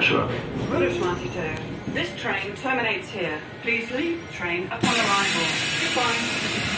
sure. This train terminates here. Please leave the train upon arrival. Goodbye.